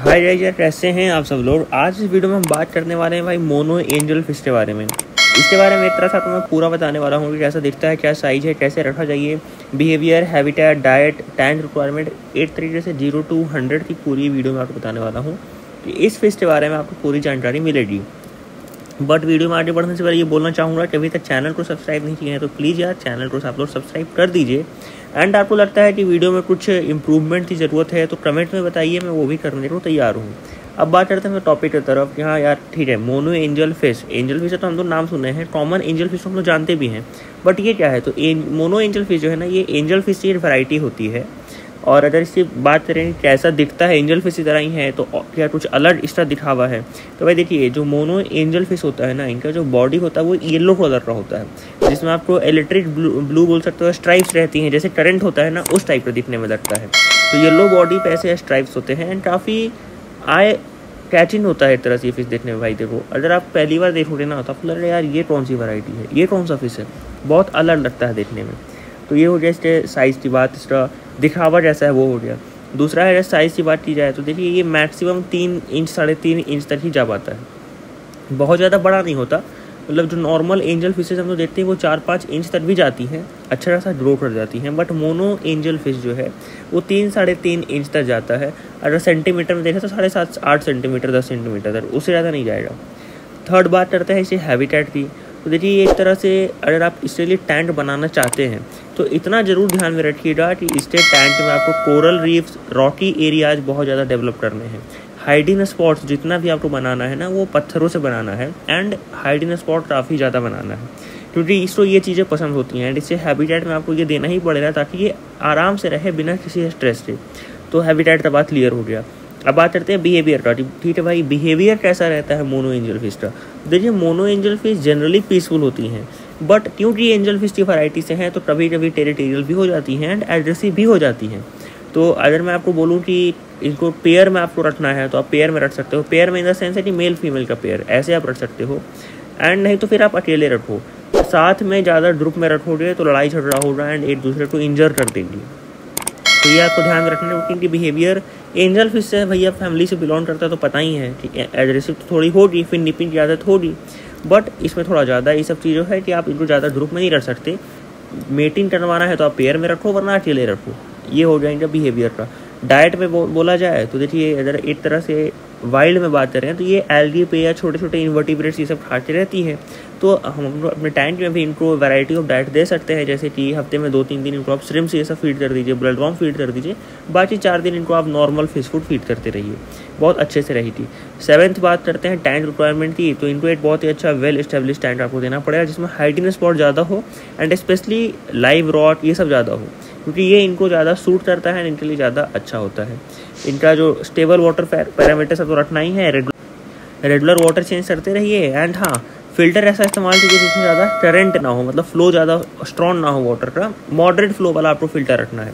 Hi guys यार, कैसे हैं आप सब लोग? आज इस वीडियो में हम बात करने वाले हैं भाई मोनो एंजल फ़िश के बारे में। इसके बारे में एक तरह से आपको मैं पूरा बताने वाला हूँ कि कैसा दिखता है, क्या साइज़ है, कैसे रखा जाइए। Behaviour habitat diet tank requirement एक तरीके से ज़ीरो टू हंड्रेड की पूरी वीडियो में आपको बताने वाला हूँ कि इस फ़िश के बारे में आपको पूरी जानकारी मिलेगी। बट वीडियो में आगे बढ़ने से पहले ये बोलना चाहूँगा कि अभी तक चैनल को सब्सक्राइब नहीं किया है तो प्लीज़ यार, चैनल को आप लोग सब्सक्राइब कर दीजिए। एंड आपको लगता है कि वीडियो में कुछ इंप्रूवमेंट की ज़रूरत है तो कमेंट में बताइए, मैं वो भी करने को तैयार हूँ। अब बात करते हैं टॉपिक की तरफ़ कि हाँ यार, ठीक है mono angel fish angel fish तो हम लोग नाम सुने हैं कॉमन एंजल फ़िश हम लोग जानते भी हैं। बट ये क्या है? तो मोनो एंजल फ़िश जो है ना, ये एंजल फ़िश की वैरायटी होती है। और अगर इसकी बात करें कैसा दिखता है एंजल फ़िश की तरह ही है तो क्या कुछ अलग इसका दिखा हुआ है? तो भाई देखिए जो मोनो एंजल फ़िश होता है ना इनका जो बॉडी होता है वो येलो कलर का होता है जिसमें आपको इलेक्ट्रिक ब्लू, ब्लू बोल सकते हो स्ट्राइप्स रहती हैं जैसे करंट होता है ना उस टाइप का दिखने में लगता है। तो येलो बॉडी पे ऐसे स्ट्राइप्स होते हैं एंड काफ़ी आए कैचिंग होता है एक तरह से फ़िश देखने में भाई देखो। अगर आप पहली बार देखोगे ना तो आपको लग रहा यार ये कौन सी वैरायटी है? ये कौन सा फ़िश है? बहुत अलग लगता है देखने में। तो ये हो गया इसके साइज़ की बात, इसका दिखावा जैसा है, वो हो गया। दूसरा है साइज़ की बात की जाए तो देखिए ये मैक्सिमम तीन इंच साढ़े तीन इंच तक ही जा पाता है। बहुत ज़्यादा बड़ा नहीं होता मतलब जो नॉर्मल एंजल फिशेज हम लोग देखते हैं, वो चार पाँच इंच तक भी जाती हैं अच्छा खासा ग्रो कर जाती हैं बट मोनो एंजल फ़िश जो है, वो तीन साढ़े तीन इंच तक जाता है। अगर सेंटीमीटर में देखें तो साढ़े सात, आठ सेंटीमीटर दस सेंटीमीटर तक, उससे ज़्यादा नहीं जाएगा। थर्ड बात करते हैं इसे हैबिटेट की। तो देखिए एक तरह से अगर आप इसके लिए टैंक बनाना चाहते हैं तो इतना ज़रूर ध्यान में रखिएगा कि इसके टैंक में आपको कोरल रीफ्स रॉकी एरियाज़ बहुत ज़्यादा डेवलप करने हैं। हाइडिन स्पॉट्स जितना भी आपको बनाना है ना, वो पत्थरों से बनाना है एंड हाइडिन स्पॉट काफ़ी ज़्यादा बनाना है। क्योंकि इसको ये चीज़ें पसंद होती हैं एंड इससे हैबिटेट में आपको ये देना ही पड़ेगा ताकि ये आराम से रहे बिना किसी स्ट्रेस के। तो हैबिटेट का बात क्लियर हो गया। अब बात करते हैं बिहेवियर का। ठीक है भाई बिहेवियर कैसा रहता है मोनो एंजल फ़िश का? देखिए mono angel fish generally peaceful होती हैं बट क्योंकि एंजल फ़िश की वराइटी से हैं तो कभी कभी टेरिटेरियल भी हो जाती हैं एंड एड्रेसिव भी हो जाती हैं। तो अगर मैं आपको बोलूँ कि इनको पेयर में आपको रखना है तो आप पेयर में रख सकते हो। पेयर में इन द सेंस है कि मेल फीमेल का पेयर ऐसे आप रख सकते हो। एंड नहीं तो फिर आप अकेले रखो। साथ में ज़्यादा ग्रुप में रखोगे तो लड़ाई झगड़ा होगा एंड एक दूसरे को इंजर कर देंगी। तो ये आपको ध्यान रखना है क्योंकि बिहेवियर एंजल फ़िश से भैया फैमिली से बिलोंग करता है तो पता ही है कि एग्रेसिव तो थोड़ी होगी फिर निपिंग की आदत होगी बट इसमें थोड़ा ज़्यादा ये सब चीज़ों है कि आप इनको ज़्यादा ग्रुप में नहीं रख सकते। मेटिंग करवाना है तो आप पेयर में रखो वरना अकेले रखो ये हो जाएगा बिहेवियर का। डाइट में बो, बोला जाए तो देखिए अगर एक तरह से वाइल्ड में बात करें तो ये एलगी पे या छोटे छोटे इन्वर्टिब्रेट्स ये सब खाते रहती हैं। तो हम अपने टैंक में भी इनको वैरायटी ऑफ़ डाइट दे सकते हैं, जैसे कि हफ़्ते में दो तीन दिन इनको आप श्रिम्स ये सब फ़ीड कर दीजिए ब्लड वॉम फ़ीड कर दीजिए, बाकी चार दिन इनको आप नॉर्मल फ़िश फ़ूड फ़ीड करते रहिए। बहुत अच्छे से रही थी। सेवन्थ बात करते हैं टैंक रिक्वायरमेंट की तो इनको एक बहुत ही अच्छा वेल स्टेब्लिश टैंक आपको देना पड़ेगा, जिसमें हाइटीन स्पॉट ज़्यादा हो एंड स्पेशली लाइव रॉट ये सब ज़्यादा हो, क्योंकि ये इनको ज़्यादा सूट करता है एंड इनके लिए ज़्यादा अच्छा होता है। इनका जो स्टेबल वाटर पैरामीटर सब तो रखना ही है। रेगुलर वाटर चेंज करते रहिए एंड हाँ फ़िल्टर ऐसा इस्तेमाल कीजिए जिसमें ज़्यादा करंट ना हो मतलब फ्लो ज़्यादा स्ट्रॉन्ग ना हो वाटर का। मॉडरेट फ्लो वाला आपको फ़िल्टर रखना है।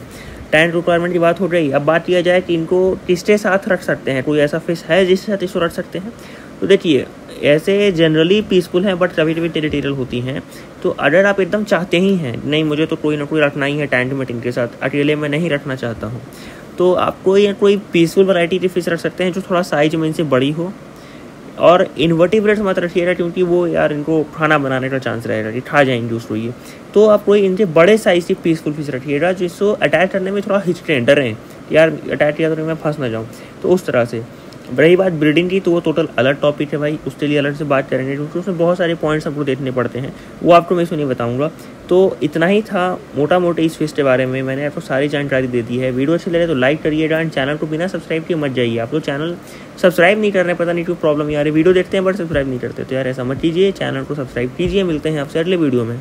टैंक रिक्वायरमेंट की बात हो रही अब बात किया जाए कि इनको किसके साथ रख सकते हैं? कोई ऐसा फ़िश है जिसके साथ इसको रख सकते हैं? तो देखिए, ऐसे जनरली पीसफुल हैं बट कभी कभी टेरिटेरियल होती हैं। तो अगर आप एकदम चाहते ही हैं, नहीं, मुझे तो कोई ना कोई रखना ही है टैंक में इनके साथ। अकेले में नहीं रखना चाहता हूँ। तो आप कोई कोई पीसफुल वैरायटी की फ़िश रख सकते हैं जो थोड़ा साइज़ में इनसे बड़ी हो। और इन्वर्टिब्रेट्स मत रखिएगा क्योंकि वो यार इनको खाना बनाने का चांस रहेगा कि खा जाएँगे उसको ये तो आप कोई इनके बड़े साइज़ की पीसफुल फ़िश रखिएगा जिसको अटैच करने में थोड़ा हिचकें डरें यार अटैच किया तो मैं फंस ना जाऊँ। तो उस तरह से। रही बात ब्रीडिंग की तो वो टोटल अलग टॉपिक है भाई। उसके लिए अलग से बात करेंगे, क्योंकि उसमें बहुत सारे पॉइंट्स आपको देखने पड़ते हैं। वो आपको मैं इसमें नहीं बताऊँगा। तो इतना ही था मोटा मोटे इस फ़िश के बारे में। मैंने आपको सारी जानकारी दे दी है। वीडियो अच्छी लगे तो लाइक करिएगा एंड चैनल को बिना सब्सक्राइब किए मत जाइए। आप लोग चैनल सब्सक्राइब नहीं कर रहे पता नहीं क्यों प्रॉब्लम यार वीडियो देखते हैं बट सब्सक्राइब नहीं करते। तो यार ऐसा मत कीजिए चैनल को सब्सक्राइब कीजिए। मिलते हैं आपसे अगले वीडियो में।